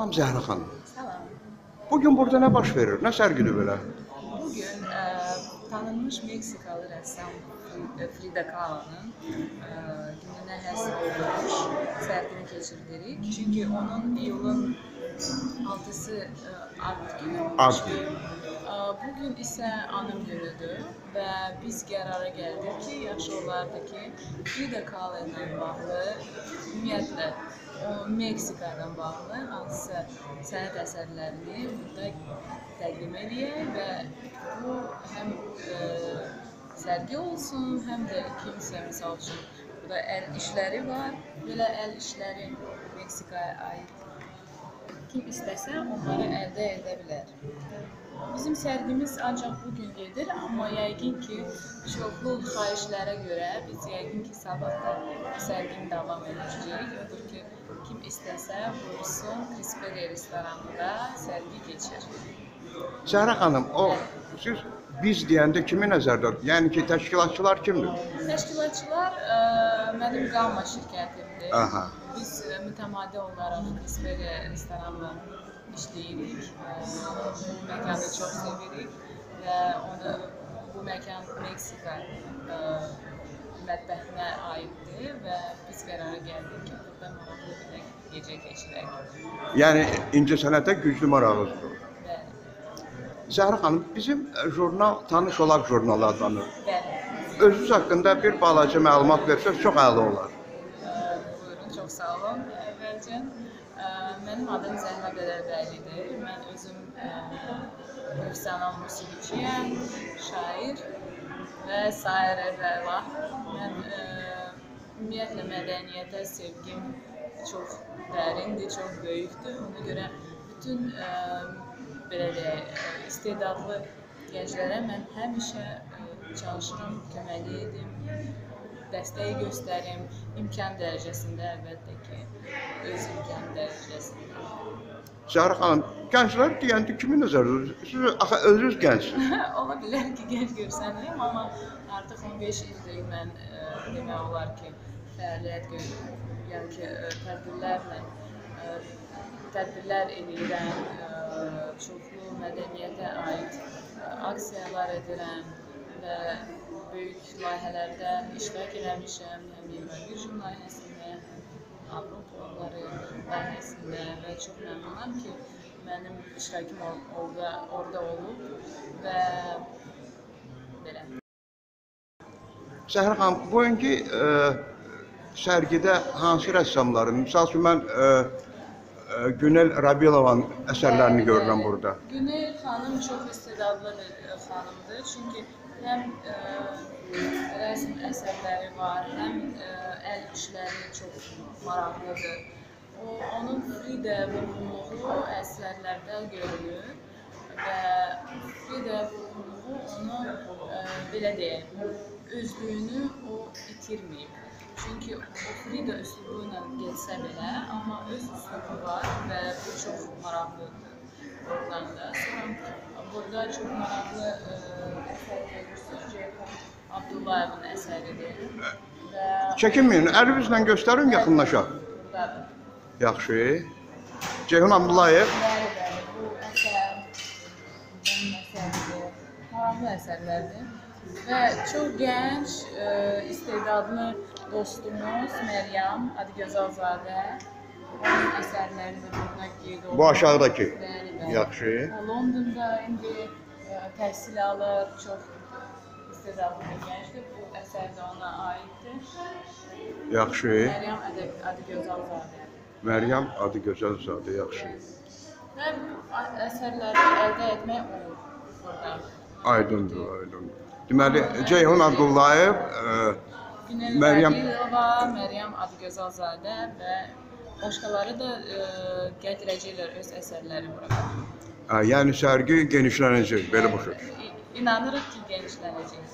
Salam Zəhra xanım. Salam. Bugün burada nə baş verir? Nə sərgidir belə? Bugün e, tanınmış Meksikalı rəssam Fri- Frida Kahlo'nun e, gününə həsr olunmuş sərgini keçirdirik. Çünki onun iyulun 6-sı e, ad günü Ad. E, Bugün isə anım günüdür və biz qərara gəldik ki, yaxşı olardı ki, Frida Kahlo ilə bağlı ümumiyyətlə Meksika ilə bağlı hansısa sənət əsərlərini burada təqdim edək və bu həm e, sərgi olsun, həm də kimsə misal üçün burada əl işləri var. Belə əl işləri Meksikaya aid kim istəsə onları əldə edə bilər. Bizim sərgimiz ancaq bu gün gedir, amma yəqin ki, çoxlu xahişlərə görə biz yəqin ki, sabah da bu sərgini davam edəcəyik. Odur ki, kim istəsə buyursun, Crisperi restoranında sərgi keçir. Zəhra xanım, o siz biz deyəndə kimi nəzərdə? Yəni ki, təşkilatçılar kimdir? Təşkilatçılar ə, mənim Gamma şirkətimdir. Aha. Biz ə, mütəmadi olaraq Crisperi restoranla işləyirik. Bu məkanı çox sevirik və onu bu məkan Meksika ə, mətbəxinə aiddir və biz qərara gəldik ki, burada maraqlı bir gecə keçirək. Yəni incəsənətə güclü marağınızdır. Bəli. Zəhra xanım, bizim e, jurnal tanış olaq jurnalı adlanır. Özünüz haqqında bir balaca məlumat versəz çox əla olar. Buyurun, çox sağ olun. Əvvəlcə ə, mənim adım Zəhra Qədərbəylidir. Mən özüm ə, professional musiqiçiyəm, şair və sairə və var. Mən ə, ümumiyyətlə mədəniyyətə sevgim çox dərindir, çox böyükdür. Ona görə bütün ə, belə deyək, istedadlı gənclərə mən həmişə ə, çalışıram, köməklik edim, dəstək göstərim, imkan dərəcəsində əlbəttə ki, öz imkan dərəcəsində. Zəhra xanım, gənclər deyəndə kimi nəzərdə? Siz axı özünüz gəncsiniz. Ola bilər ki, gənc görsənirəm, amma artıq 15 ildir mən ə, demək olar ki, fəaliyyət görürəm. Yəni ki, ə, tədbirlərlə ə, tədbirlər edirəm, mədəniyyətə aid ə, aksiyalar edirəm və böyük layihələrdə iştirak eləmişəm, həm 21 gün layihəsində, həm Avropa yolları layihəsində və çox məmnunam ki, mənim iştirakım or- orada orada olub və belə. Zəhra xanım, bugünkü e, sərgidə hansı rəssamların, misal üçün mən e, e, Günel Rabilovanın əsərlərini görürəm burada. Günel xanım çox istedadlı bir e, xanımdır. Çünki həm ə, rəsm əsərləri var, həm ə, əl işləri çox maraqlıdır. O onun Frida vurğunluğu əsərlərdə görünür və Frida vurğunluğu onu ə, belə deyək, özlüyünü o itirməyib. Çünki o Frida üslubu ilə getsə belə, amma öz üslubu var və bu çox maraqlıdır oradan da. Sonra burada çox maraqlı əsər görürsünüz. Ceyhun Abdullayevin əsəridir. Və Çəkinməyin, əlinizlə göstərin, yaxınlaşaq. buradadır. Yaxşı. Ceyhun Abdullayev. Bəli, bəli, bu əsər mənim əsərimdir. Maraqlı əsərlərdir. Və çox gənc, ə, istedadlı dostumuz Məryəm Adıgözəlzadə onun əsərləri də burada qeyd olunur. Bu aşağıdakı. Bəli, bəli. Yaxşı. Londonda indi ə, təhsil alır, çox istedadlı bir gəncdir. Bu əsər də ona aiddir. Yaxşı. Məryəm Adı Adıgözəlzadə. Məryəm adı Gözəlzadə, yaxşı. Və əsərləri əldə etmək olur burada. Aydındır, aydındır. Deməli, Ceyhun Abdullayev, e, Məryəm- Məryəm Adıgözəlzadə və başqaları da ə, gətirəcəklər öz əsərləri bura. e, yəni sərgi genişlənəcək, belə başa düşün. İ- İnanırıq ki, genişlənəcək.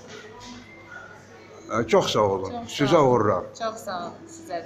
E, Çox sağ olun. Çox sağ Sizə olun. uğurlar. Çox sağ olun sizə də.